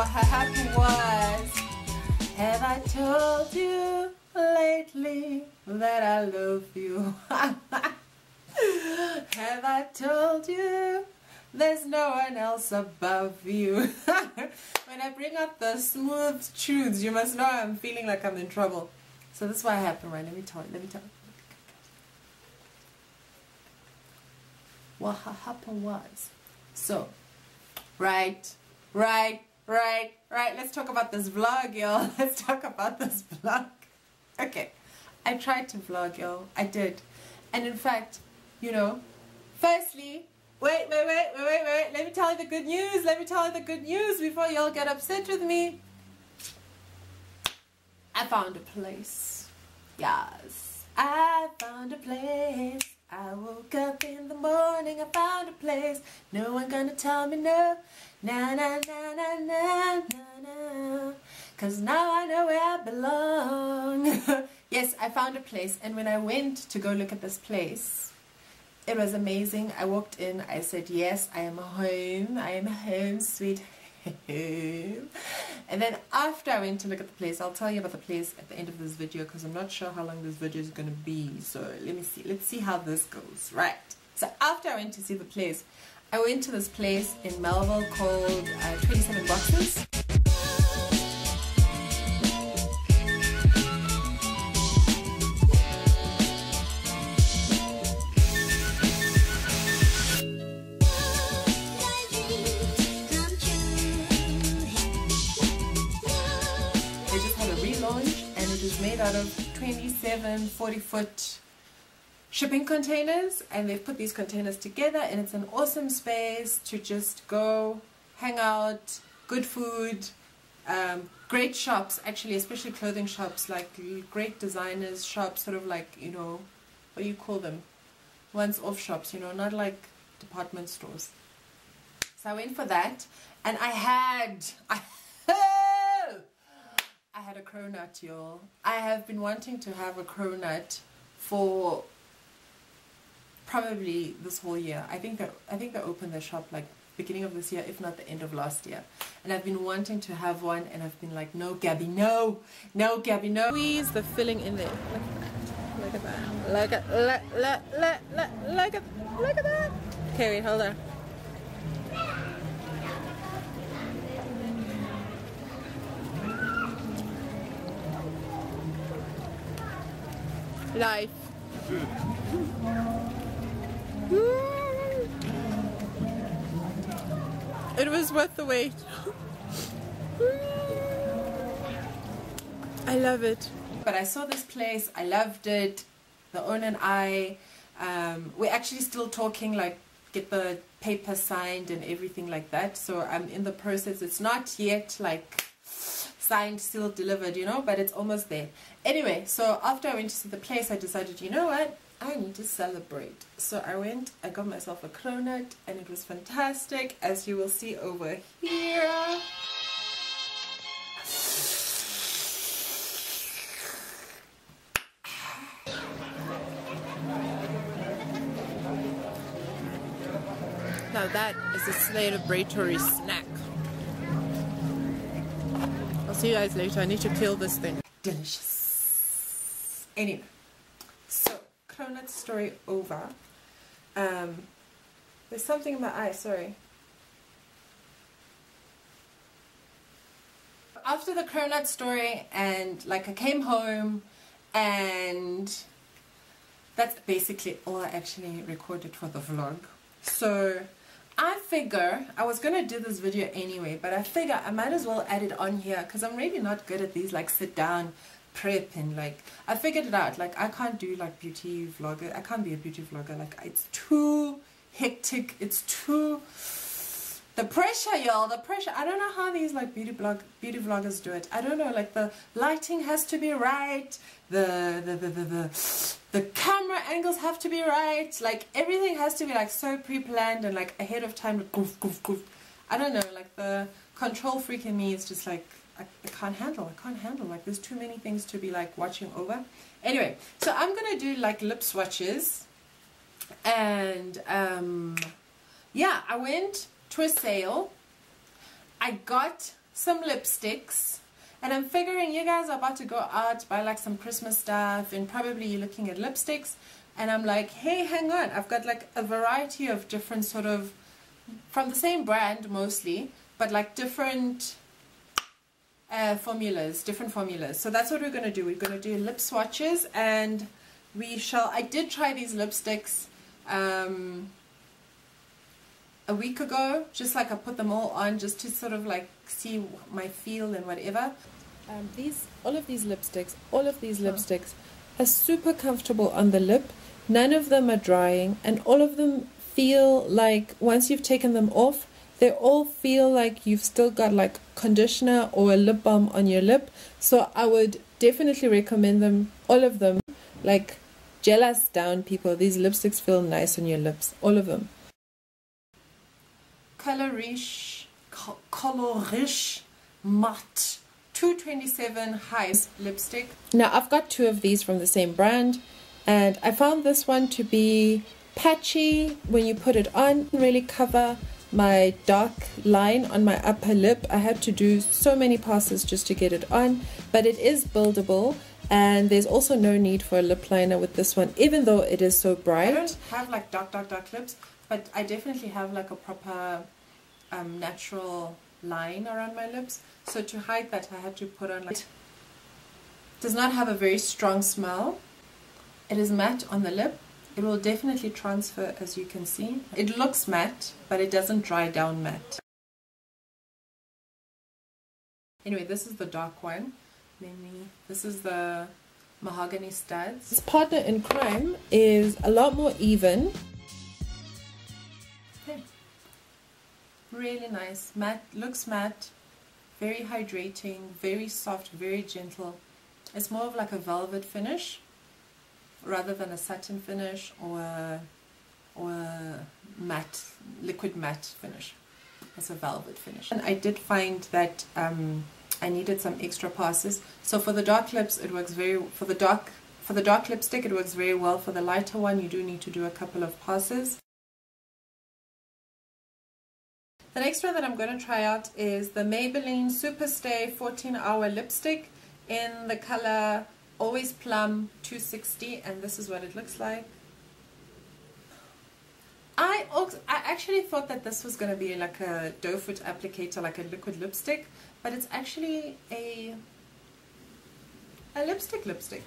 what happened was, have I told you lately that I love you? have I told you there's no one else above you? when I bring up the smooth truths, you must know I'm feeling like I'm in trouble. So this is what happened, right? Let me tell you. Let me tell you. What happened was, so, right, right, right, right. Let's talk about this vlog, y'all. Let's talk about this vlog. Okay, I tried to vlog, y'all. I did. And in fact, you know, firstly, wait, wait, wait, wait, wait, wait. Let me tell you the good news. Let me tell you the good news before y'all get upset with me. I found a place. Yes, I found a place. I woke up in the morning, I found a place. No one gonna tell me no. Na na na na na na na. Cause now I know where I belong. yes, I found a place, and when I went to go look at this place, it was amazing. I walked in, I said, Yes, I am home. I am home, sweet home. and then after I went to look at the place, I'll tell you about the place at the end of this video because I'm not sure how long this video is going to be. So let me see. Let's see how this goes. Right. So after I went to see the place, I went to this place in Melville called uh, 27 Boxes. They just had a relaunch and it was made out of 27 40 foot shipping containers and they've put these containers together and it's an awesome space to just go hang out good food um, great shops actually especially clothing shops like great designers shops sort of like you know what do you call them ones off shops you know not like department stores so I went for that and I had I I had a cronut, y'all. I have been wanting to have a cronut for probably this whole year. I think that I think they opened the shop like beginning of this year, if not the end of last year. And I've been wanting to have one, and I've been like, no, Gabby, no, no, Gabby, no. Squeeze the filling in there. Look at that. Look at that. Look at look look look look at look at that. Okay, wait, hold on. life. It was worth the wait. I love it. But I saw this place, I loved it. The owner and I, um, we're actually still talking like get the paper signed and everything like that. So I'm in the process. It's not yet like signed, sealed, delivered, you know, but it's almost there. Anyway, so after I went to see the place, I decided, you know what, I need to celebrate. So I went, I got myself a cronut, and it was fantastic, as you will see over here. Now that is a celebratory snack. I'll see you guys later. I need to kill this thing. Delicious. Anyway, cronut story over. Um, there's something in my eye, sorry. After the cronut story and like I came home and that's basically all I actually recorded for the vlog. So I figure I was gonna do this video anyway but I figure I might as well add it on here because I'm really not good at these like sit down prep and like I figured it out. Like I can't do like beauty vlogger. I can't be a beauty vlogger. Like it's too hectic. It's too the pressure y'all the pressure. I don't know how these like beauty blog beauty vloggers do it. I don't know. Like the lighting has to be right. The the the the, the, the camera angles have to be right. Like everything has to be like so pre-planned and like ahead of time. Goof goof goof. I don't know. Like the control freak in me is just like I, I can't handle I can't handle like there's too many things to be like watching over anyway so I'm gonna do like lip swatches and um yeah I went to a sale I got some lipsticks. And I'm figuring you guys are about to go out, buy like some Christmas stuff, and probably you're looking at lipsticks. And I'm like, hey, hang on. I've got like a variety of different sort of, from the same brand mostly, but like different uh, formulas, different formulas. So that's what we're going to do. We're going to do lip swatches and we shall, I did try these lipsticks um, a week ago, just like I put them all on just to sort of like see my feel and whatever. Um, these, all of these lipsticks, all of these lipsticks are super comfortable on the lip. None of them are drying and all of them feel like once you've taken them off, they all feel like you've still got like conditioner or a lip balm on your lip. So I would definitely recommend them, all of them. Like jealous down people, these lipsticks feel nice on your lips, all of them. Color Riche, Colorish Matte 227 Heights lipstick. Now I've got two of these from the same brand and I found this one to be patchy when you put it on, really cover my dark line on my upper lip. I had to do so many passes just to get it on, but it is buildable and there's also no need for a lip liner with this one, even though it is so bright. I don't have like dark, dark, dark lips, but I definitely have like a proper um, natural line around my lips. So to hide that, I had to put on like... It does not have a very strong smell. It is matte on the lip it will definitely transfer as you can see. It looks matte, but it doesn't dry down matte. Anyway, this is the dark one. This is the mahogany studs. This partner in crime is a lot more even. Really nice. Matte, looks matte, very hydrating, very soft, very gentle. It's more of like a velvet finish rather than a satin finish or a, or a matte, liquid matte finish. It's a velvet finish. And I did find that um, I needed some extra passes. So for the dark lips, it works very, for the dark, for the dark lipstick, it works very well. For the lighter one, you do need to do a couple of passes. The next one that I'm going to try out is the Maybelline Superstay 14 Hour Lipstick in the color always plum 260 and this is what it looks like. I, I actually thought that this was going to be like a doe foot applicator like a liquid lipstick but it's actually a a lipstick lipstick.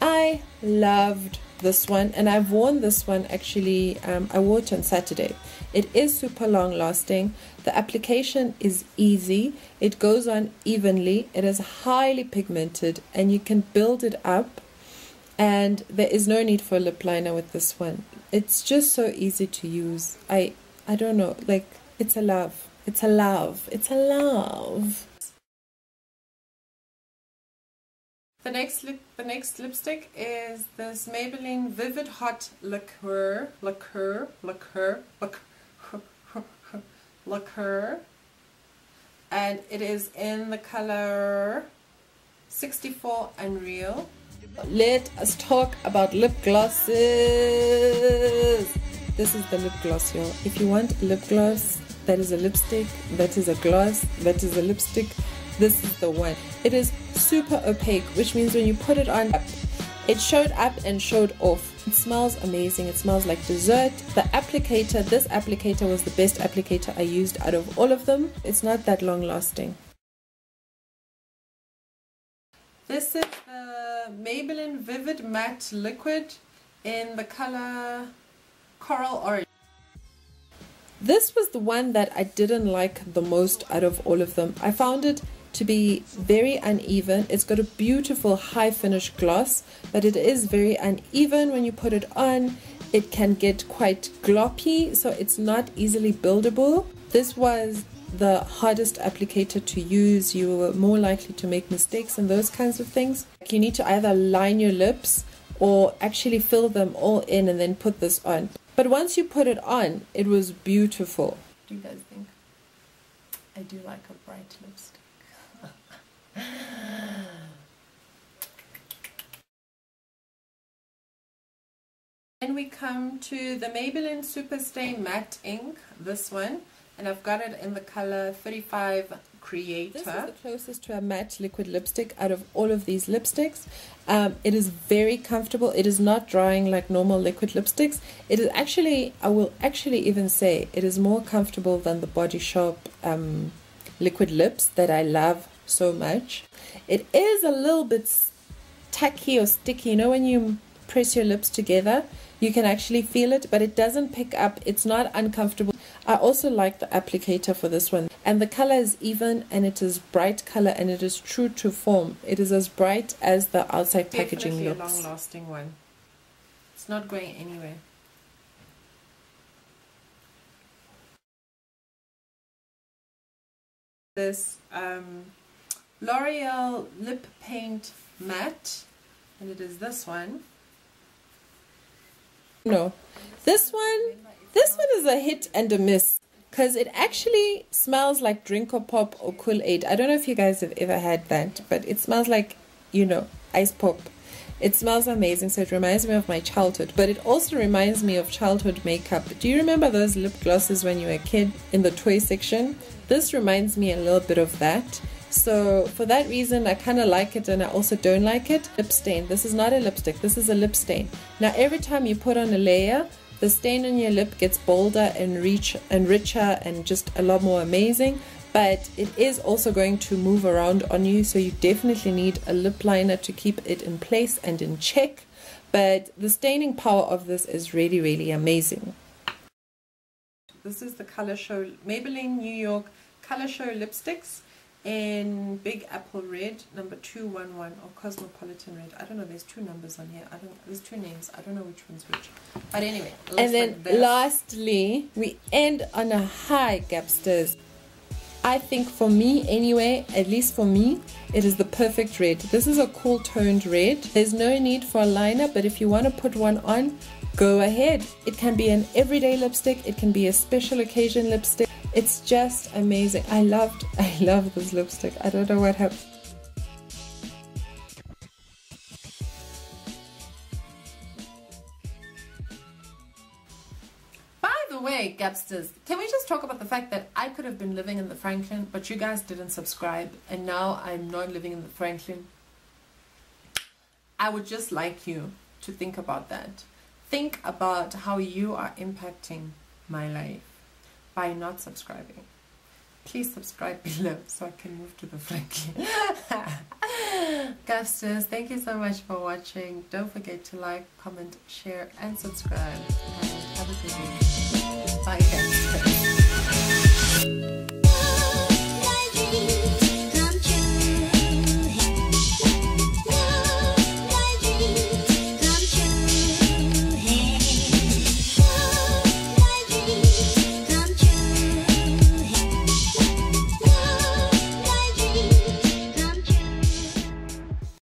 I loved this one and I've worn this one actually um, I wore it on Saturday. It is super long lasting. The application is easy. It goes on evenly. It is highly pigmented and you can build it up and there is no need for a lip liner with this one. It's just so easy to use. I I don't know like it's a love. It's a love. It's a love The next lip, the next lipstick is this Maybelline Vivid Hot Lacquer, Lacquer, Lacquer, Lacquer, Lacquer, and it is in the color 64 Unreal. Let us talk about lip glosses. This is the lip gloss, y'all. If you want lip gloss, that is a lipstick, that is a gloss, that is a lipstick, this is the one. It is super opaque, which means when you put it on, it showed up and showed off. It smells amazing. It smells like dessert. The applicator, this applicator was the best applicator I used out of all of them. It's not that long lasting. This is the Maybelline Vivid Matte Liquid in the color Coral Orange. This was the one that I didn't like the most out of all of them. I found it to be very uneven. It's got a beautiful high finish gloss, but it is very uneven when you put it on. It can get quite gloppy, so it's not easily buildable. This was the hardest applicator to use. You were more likely to make mistakes and those kinds of things. You need to either line your lips or actually fill them all in and then put this on. But once you put it on, it was beautiful. What do you guys think? I do like a bright lipstick. Then we come to the Maybelline Superstay Matte Ink, this one, and I've got it in the color 35 Creator. This is the closest to a matte liquid lipstick out of all of these lipsticks. Um, it is very comfortable. It is not drying like normal liquid lipsticks. It is actually, I will actually even say, it is more comfortable than the Body Shop um, liquid lips that I love so much. It is a little bit tacky or sticky. You know when you press your lips together, you can actually feel it, but it doesn't pick up. It's not uncomfortable. I also like the applicator for this one. And the color is even and it is bright color and it is true to form. It is as bright as the outside packaging Definitely looks. a long lasting one. It's not going anywhere. This um, L'Oreal Lip Paint Matte, and it is this one. No. This one, this one is a hit and a miss because it actually smells like Drink or Pop or Kool Aid. I don't know if you guys have ever had that, but it smells like, you know, ice pop. It smells amazing, so it reminds me of my childhood, but it also reminds me of childhood makeup. Do you remember those lip glosses when you were a kid in the toy section? This reminds me a little bit of that. So for that reason, I kind of like it and I also don't like it. Lip stain. This is not a lipstick. This is a lip stain. Now every time you put on a layer, the stain on your lip gets bolder and reach and richer and just a lot more amazing. But it is also going to move around on you, so you definitely need a lip liner to keep it in place and in check. But the staining power of this is really, really amazing. This is the Color Show Maybelline New York Color Show lipsticks in Big Apple Red, number 211, or Cosmopolitan Red. I don't know, there's two numbers on here. I don't there's two names. I don't know which one's which. But anyway, and then like lastly, we end on a high, Gabsters. I think for me anyway, at least for me, it is the perfect red. This is a cool toned red. There's no need for a liner, but if you want to put one on, go ahead. It can be an everyday lipstick, it can be a special occasion lipstick. It's just amazing. I loved, I love this lipstick. I don't know what happened. By the way, Gabsters, can we just talk about the fact that I could have been living in the Franklin, but you guys didn't subscribe, and now I'm not living in the Franklin? I would just like you to think about that. Think about how you are impacting my life by not subscribing. Please subscribe below so I can move to the Frankie. Gusters, thank you so much for watching. Don't forget to like, comment, share, and subscribe. And have a good week. Bye, guys.